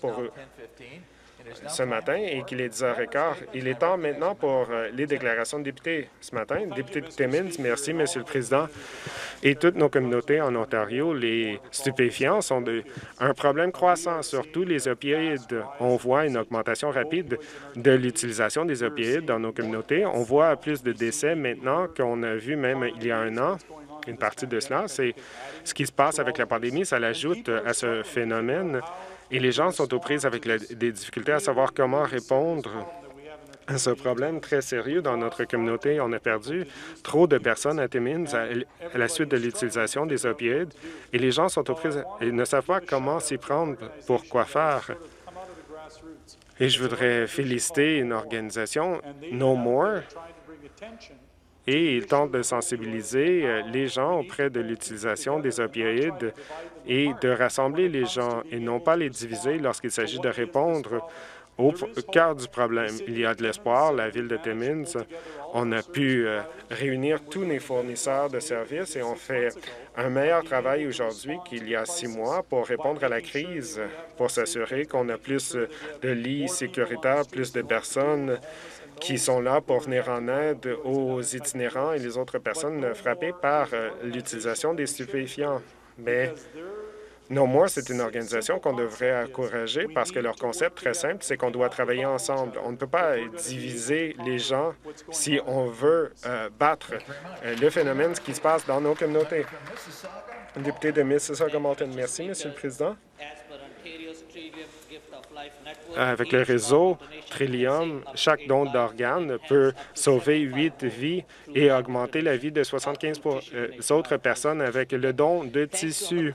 pour eux ce matin et qu'il est 10h15. Il est temps maintenant pour euh, les déclarations de députés ce matin. Député de Timmins, merci, Monsieur le Président. Et toutes nos communautés en Ontario, les stupéfiants sont de, un problème croissant, surtout les opioïdes. On voit une augmentation rapide de l'utilisation des opioïdes dans nos communautés. On voit plus de décès maintenant qu'on a vu même il y a un an. Une partie de cela, c'est ce qui se passe avec la pandémie. Ça l'ajoute à ce phénomène et les gens sont aux prises avec des difficultés à savoir comment répondre à ce problème très sérieux dans notre communauté. On a perdu trop de personnes à Timmins à, la suite de l'utilisation des opioïdes et les gens sont aux prises et ne savent pas comment s'y prendre, pour quoi faire. Et je voudrais féliciter une organisation, No More, et il tente de sensibiliser euh, les gens auprès de l'utilisation des opioïdes et de rassembler les gens et non pas les diviser lorsqu'il s'agit de répondre au cœur du problème. Il y a de l'espoir. La ville de Timmins, on a pu euh, réunir tous les fournisseurs de services et on fait un meilleur travail aujourd'hui qu'il y a six mois pour répondre à la crise, pour s'assurer qu'on a plus de lits sécuritaires, plus de personnes qui sont là pour venir en aide aux itinérants et les autres personnes frappées par euh, l'utilisation des stupéfiants. Mais non, c'est une organisation qu'on devrait encourager parce que leur concept très simple, c'est qu'on doit travailler ensemble. On ne peut pas diviser les gens si on veut euh, battre euh, le phénomène qui se passe dans nos communautés. Député de Mississauga-Malton, merci, Monsieur le Président. Avec le réseau Trillium, chaque don d'organes peut sauver huit vies et augmenter la vie de 75 euh, autres personnes avec le don de tissus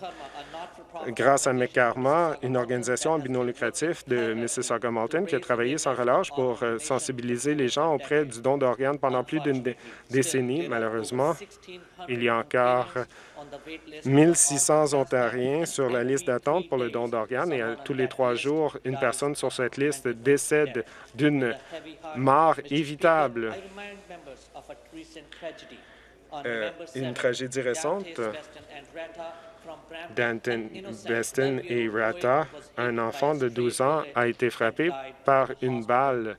grâce à McCarma, une organisation à lucratif de Mississauga-Malton qui a travaillé sans relâche pour euh, sensibiliser les gens auprès du don d'organes pendant plus d'une décennie. Malheureusement, il y a encore 1600 Ontariens sur la liste d'attente pour le don d'organes et euh, tous les trois jours, une personne sur cette liste décède d'une mort évitable. Euh, une tragédie récente Danton, Beston et Rata, un enfant de 12 ans, a été frappé par une balle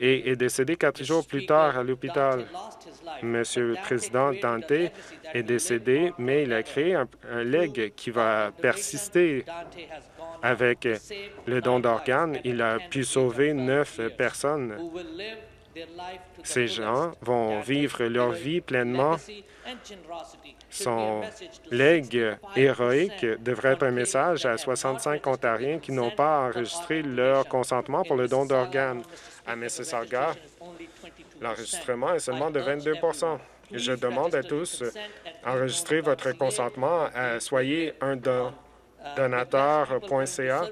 et est décédé quatre jours plus tard à l'hôpital. Monsieur le Président Dante est décédé, mais il a créé un, un leg qui va persister avec le don d'organes. Il a pu sauver neuf personnes. Ces gens vont vivre leur vie pleinement. Son legs héroïque devrait être un message à 65 Ontariens qui n'ont pas enregistré leur consentement pour le don d'organes. À Mississauga, l'enregistrement est seulement de 22% Je demande à tous d'enregistrer votre consentement à soyez un donateur.ca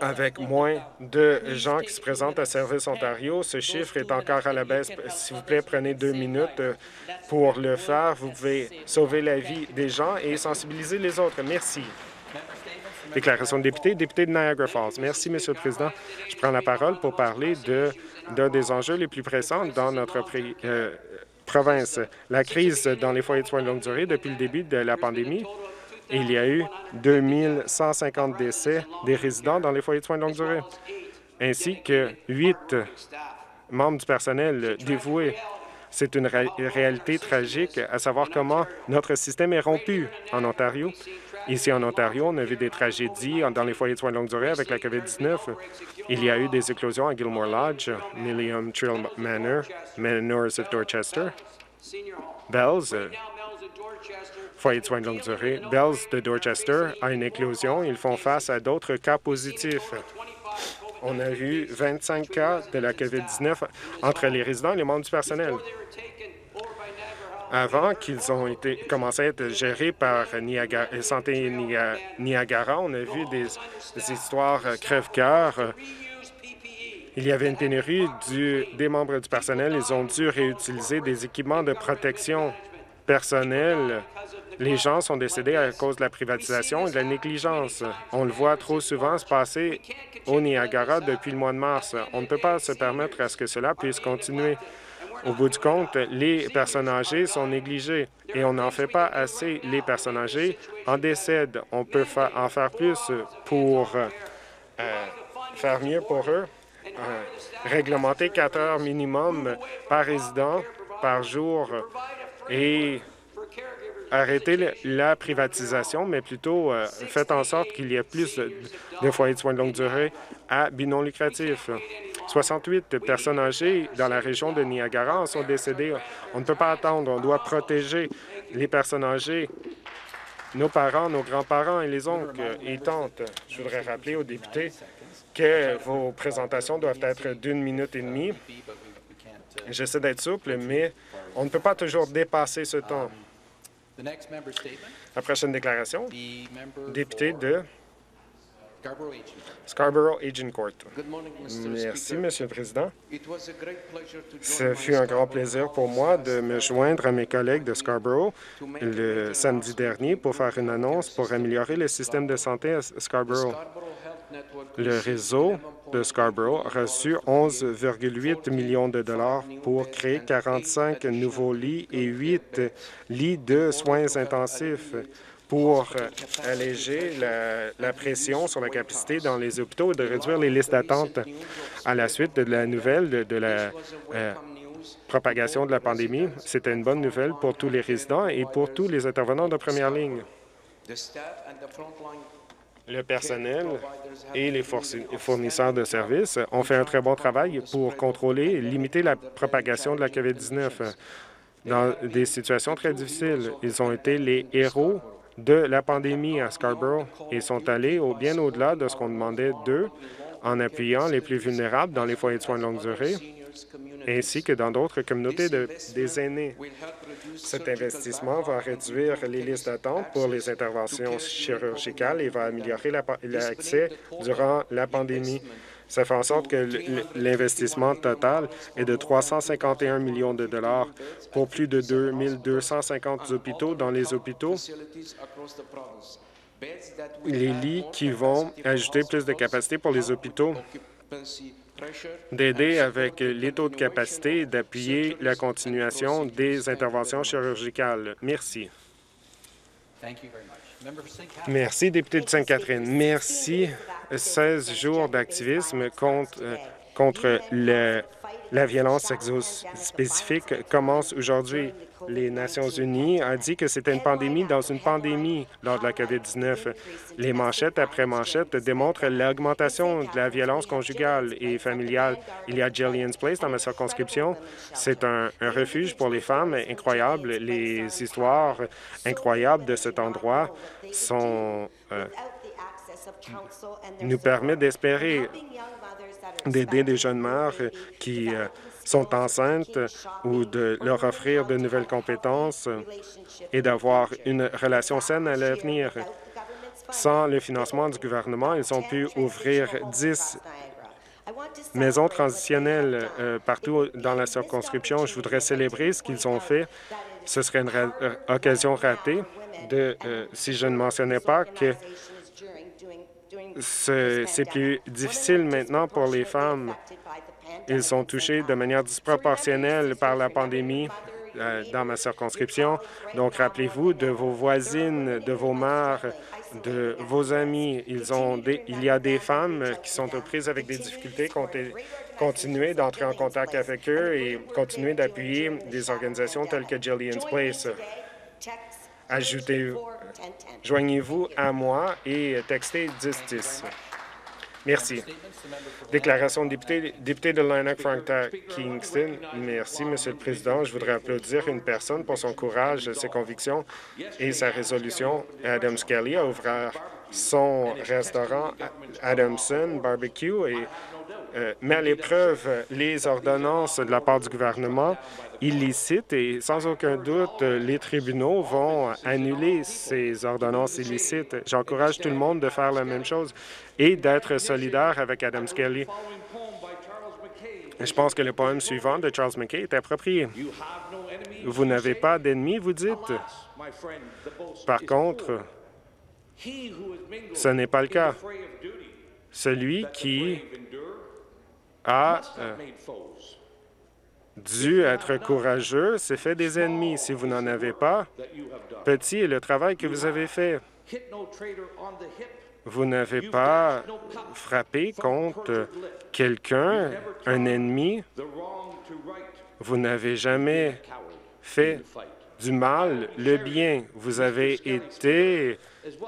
avec moins de gens qui se présentent à Service Ontario. Ce chiffre est encore à la baisse. S'il vous plaît, prenez deux minutes euh, pour le faire. Vous pouvez sauver la vie des gens et sensibiliser les autres. Merci. Déclaration de député, député de Niagara Falls. Merci, Monsieur le Président. Je prends la parole pour parler d'un des enjeux les plus pressants dans notre euh, province. La crise dans les foyers de soins de longue durée depuis le début de la pandémie il y a eu 2150 décès des résidents dans les foyers de soins de longue durée, ainsi que huit membres du personnel dévoués. C'est une réalité tragique à savoir comment notre système est rompu en Ontario. Ici, en Ontario, on a vu des tragédies dans les foyers de soins de longue durée avec la COVID-19. Il y a eu des éclosions à Gilmore Lodge, Millium Trail Manor, Manors of Dorchester, Bells, foyer de soins de longue durée. Bells de Dorchester a une éclosion. Ils font face à d'autres cas positifs. On a eu 25 cas de la COVID-19 entre les résidents et les membres du personnel. Avant qu'ils ont été commencé à être gérés par Niagara, Santé Niagara, on a vu des, histoires crève-cœur. Il y avait une pénurie des membres du personnel. Ils ont dû réutiliser des équipements de protection personnelle les gens sont décédés à cause de la privatisation et de la négligence. On le voit trop souvent se passer au Niagara depuis le mois de mars. On ne peut pas se permettre à ce que cela puisse continuer. Au bout du compte, les personnes âgées sont négligées et on n'en fait pas assez. Les personnes âgées en décèdent. On peut en faire plus pour euh, faire mieux pour eux. Euh, réglementer quatre heures minimum par résident par jour et arrêter la privatisation, mais plutôt euh, faites en sorte qu'il y ait plus de, foyers de soins de longue durée à but non lucratif. 68 personnes âgées dans la région de Niagara sont décédées. On ne peut pas attendre. On doit protéger les personnes âgées, nos parents, nos grands-parents et les oncles et tantes. Je voudrais rappeler aux députés que vos présentations doivent être d'une minute et demie. J'essaie d'être souple, mais on ne peut pas toujours dépasser ce temps. La prochaine déclaration, député de Scarborough Agincourt. Merci, Monsieur le Président. Ce fut un grand plaisir pour moi de me joindre à mes collègues de Scarborough le samedi dernier pour faire une annonce pour améliorer le système de santé à Scarborough. Le réseau de Scarborough a reçu 11,8 millions de dollars pour créer 45 nouveaux lits et 8 lits de soins intensifs pour alléger la, pression sur la capacité dans les hôpitaux et de réduire les listes d'attente à la suite de la nouvelle de, la euh, propagation de la pandémie. C'était une bonne nouvelle pour tous les résidents et pour tous les intervenants de première ligne le personnel et les fournisseurs de services ont fait un très bon travail pour contrôler et limiter la propagation de la COVID-19 dans des situations très difficiles. Ils ont été les héros de la pandémie à Scarborough et sont allés au, bien au-delà de ce qu'on demandait d'eux en appuyant les plus vulnérables dans les foyers de soins de longue durée ainsi que dans d'autres communautés de, des aînés. Cet investissement va réduire les listes d'attente pour les interventions chirurgicales et va améliorer l'accès durant la pandémie. Ça fait en sorte que l'investissement total est de 351 millions de dollars pour plus de 2250 hôpitaux dans les hôpitaux. les lits qui vont ajouter plus de capacité pour les hôpitaux d'aider avec les taux de capacité d'appuyer la continuation des interventions chirurgicales. Merci. Merci, député de Sainte-Catherine. Merci. 16 jours d'activisme contre, euh, contre le la violence spécifique commence aujourd'hui. Les Nations unies ont dit que c'était une pandémie dans une pandémie lors de la COVID-19. Les manchettes après manchettes démontrent l'augmentation de la violence conjugale et familiale. Il y a Jillian's Place dans ma circonscription. C'est un, refuge pour les femmes incroyable. Les histoires incroyables de cet endroit sont... Euh, nous permettent d'espérer d'aider des jeunes mères qui euh, sont enceintes ou de leur offrir de nouvelles compétences et d'avoir une relation saine à l'avenir. Sans le financement du gouvernement, ils ont pu ouvrir 10 maisons transitionnelles euh, partout dans la circonscription. Je voudrais célébrer ce qu'ils ont fait. Ce serait une euh, occasion ratée de, si je ne mentionnais pas que c'est plus difficile maintenant pour les femmes. Ils sont touchés de manière disproportionnelle par la pandémie euh, dans ma circonscription. Donc, rappelez-vous de vos voisines, de vos mères, de vos amis. Il y a des femmes qui sont aux prises avec des difficultés. Continuez d'entrer en contact avec eux et continuez d'appuyer des organisations telles que Jillian's Place. Ajoutez, joignez-vous à moi et textez 1010. Merci. Déclaration de député, député de Lanark, Frank Kingston. Merci, Monsieur le Président. Je voudrais applaudir une personne pour son courage, ses convictions et sa résolution. Adam Skelly a ouvert son restaurant Adamson Barbecue et met à l'épreuve les ordonnances de la part du gouvernement illicites et sans aucun doute, les tribunaux vont annuler ces ordonnances illicites. J'encourage tout le monde de faire la même chose et d'être solidaire avec Adam Skelly. Je pense que le poème suivant de Charles McKay est approprié. Vous n'avez pas d'ennemis, vous dites? Par contre, ce n'est pas le cas. Celui qui a dû être courageux, s'est fait des ennemis. Si vous n'en avez pas, petit est le travail que vous avez fait. Vous n'avez pas frappé contre quelqu'un, un ennemi. Vous n'avez jamais fait du mal le bien. Vous avez été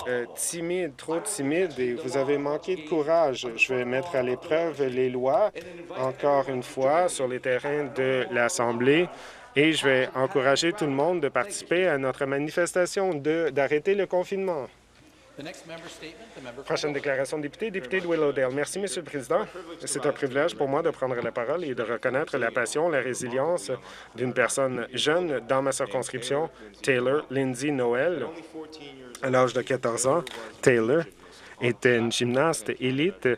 euh, timide, trop timide, et vous avez manqué de courage. Je vais mettre à l'épreuve les lois, encore une fois, sur les terrains de l'Assemblée, et je vais encourager tout le monde de participer à notre manifestation d'arrêter le confinement. Prochaine déclaration de député, député de Willowdale. Merci, Monsieur le Président. C'est un privilège pour moi de prendre la parole et de reconnaître la passion, la résilience d'une personne jeune dans ma circonscription, Taylor Lindsay Noël. À l'âge de 14 ans, Taylor était une gymnaste élite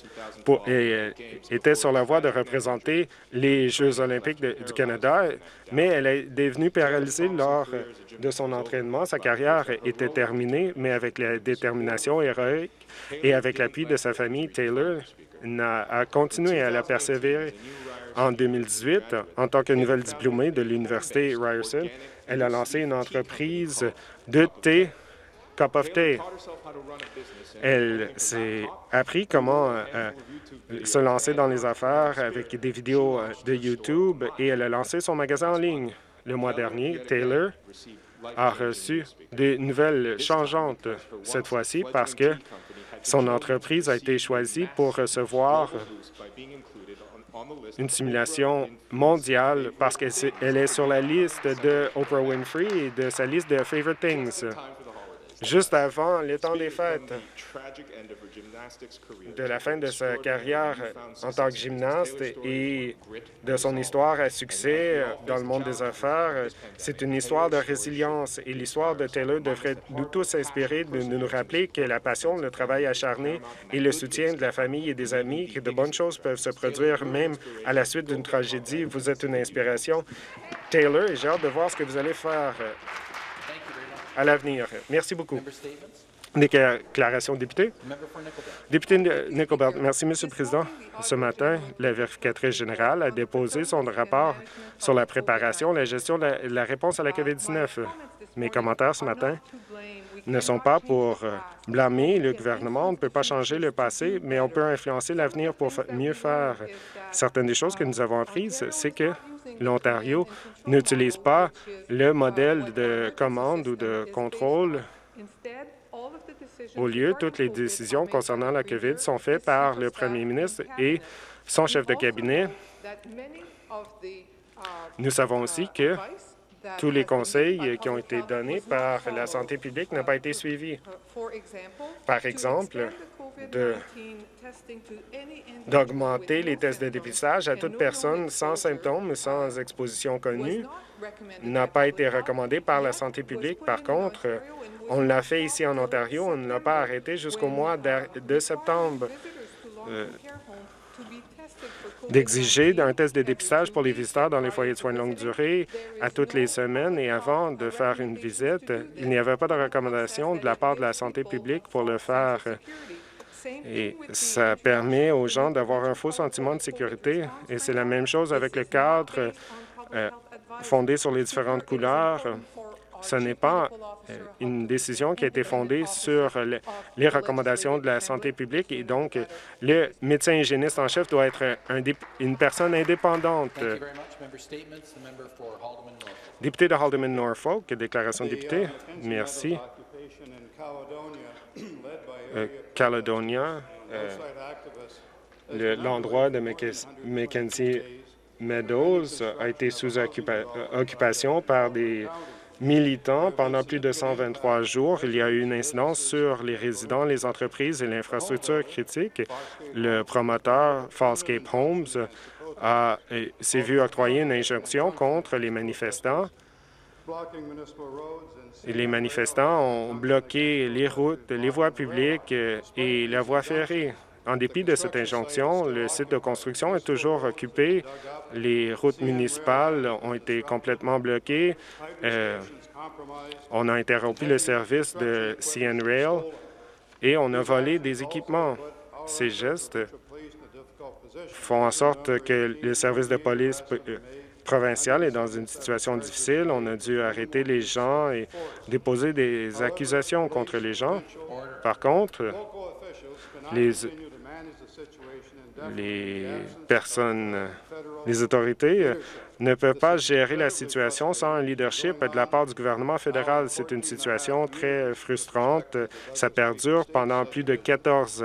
pour, et euh, était sur la voie de représenter les Jeux olympiques du Canada, mais elle est devenue paralysée lors de son entraînement. Sa carrière était terminée, mais avec la détermination héroïque et avec l'appui de sa famille, Taylor a, continué à la persévérer. En 2018, en tant que nouvelle diplômée de l'Université Ryerson, elle a lancé une entreprise de thé, Cup of Tea. Elle s'est appris comment euh, se lancer dans les affaires avec des vidéos euh, de YouTube et elle a lancé son magasin en ligne. Le mois dernier, Taylor a reçu des nouvelles changeantes cette fois-ci parce que son entreprise a été choisie pour recevoir une simulation mondiale parce qu'elle est sur la liste de Oprah Winfrey et de sa liste de Favorite Things juste avant le temps des fêtes. De la fin de sa carrière en tant que gymnaste et de son histoire à succès dans le monde des affaires, c'est une histoire de résilience et l'histoire de Taylor devrait nous tous inspirer de nous rappeler que la passion, le travail acharné et le soutien de la famille et des amis, que de bonnes choses peuvent se produire même à la suite d'une tragédie. Vous êtes une inspiration. Taylor, et j'ai hâte de voir ce que vous allez faire à l'avenir. Merci beaucoup. Déclaration de député. Député Nickelbelt, merci, Monsieur le Président. Ce matin, la vérificatrice générale a déposé son rapport sur la préparation la gestion de la, réponse à la COVID-19. Mes commentaires ce matin ne sont pas pour euh, blâmer le gouvernement. On ne peut pas changer le passé, mais on peut influencer l'avenir pour mieux faire. Certaines des choses que nous avons apprises, c'est que l'Ontario n'utilise pas le modèle de commande ou de contrôle. Au lieu, toutes les décisions concernant la COVID sont faites par le premier ministre et son chef de cabinet. Nous savons aussi que tous les conseils qui ont été donnés par la santé publique n'ont pas été suivis. Par exemple, d'augmenter les tests de dépistage à toute personne sans symptômes, sans exposition connue, n'a pas été recommandé par la santé publique. Par contre, on l'a fait ici en Ontario, on ne l'a pas arrêté jusqu'au mois de septembre. Euh, d'exiger un test de dépistage pour les visiteurs dans les foyers de soins de longue durée à toutes les semaines et avant de faire une visite, il n'y avait pas de recommandation de la part de la santé publique pour le faire. Et ça permet aux gens d'avoir un faux sentiment de sécurité. Et c'est la même chose avec le cadre euh, fondé sur les différentes couleurs. Ce n'est pas euh, une décision qui a été fondée sur les recommandations de la santé publique et donc le médecin hygiéniste en chef doit être une personne indépendante. Député de Haldeman-Norfolk, déclaration de député. Merci. Euh, Caledonia, euh, l'endroit de Mackenzie Meadows a été sous occupation par des militants pendant plus de 123 jours. Il y a eu une incidence sur les résidents, les entreprises et l'infrastructure critique. Le promoteur Fallscape Homes s'est vu octroyer une injonction contre les manifestants. les manifestants ont bloqué les routes, les voies publiques et la voie ferrée. En dépit de cette injonction, le site de construction est toujours occupé. Les routes municipales ont été complètement bloquées. Euh, on a interrompu le service de CN Rail et on a volé des équipements. Ces gestes font en sorte que le service de police provinciale est dans une situation difficile. On a dû arrêter les gens et déposer des accusations contre les gens. Par contre, les, les personnes, les autorités ne peuvent pas gérer la situation sans un leadership de la part du gouvernement fédéral. C'est une situation très frustrante. Ça perdure pendant plus de 14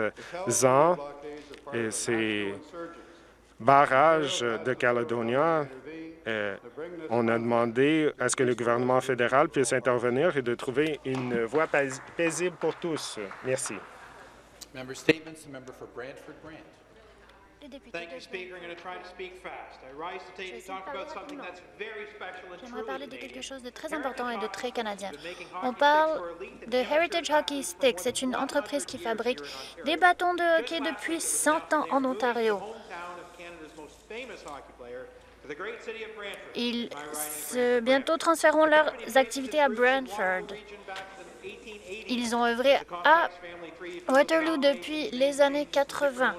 ans. Et ces barrages de Caledonia, euh, on a demandé à ce que le gouvernement fédéral puisse intervenir et de trouver une voie paisible pour tous. Merci. J'aimerais parler de quelque chose de très important et de très canadien. On parle de Heritage Hockey Stick. C'est une entreprise qui fabrique des bâtons de hockey depuis 100 ans en Ontario. Ils se, bientôt transféreront leurs activités à Brantford. Ils ont œuvré à Waterloo depuis les années 80.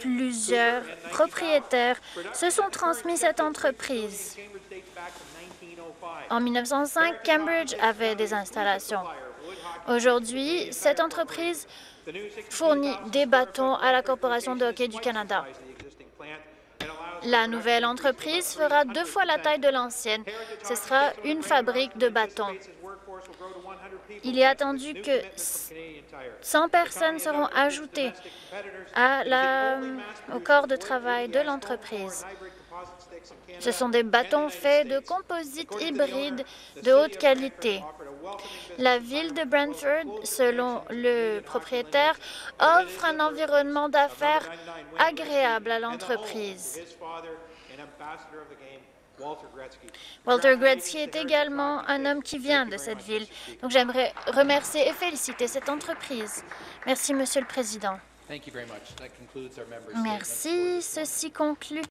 Plusieurs propriétaires se sont transmis cette entreprise. En 1905, Cambridge avait des installations. Aujourd'hui, cette entreprise fournit des bâtons à la Corporation de hockey du Canada. La nouvelle entreprise fera deux fois la taille de l'ancienne. Ce sera une fabrique de bâtons. Il est attendu que 100 personnes seront ajoutées au corps de travail de l'entreprise? Ce sont des bâtons faits de composites hybrides de haute qualité. La ville de Brantford, selon le propriétaire, offre un environnement d'affaires agréable à l'entreprise. Walter Gretzky est également un homme qui vient de cette ville. Donc j'aimerais remercier et féliciter cette entreprise. Merci, Monsieur le Président. Merci. Ceci conclut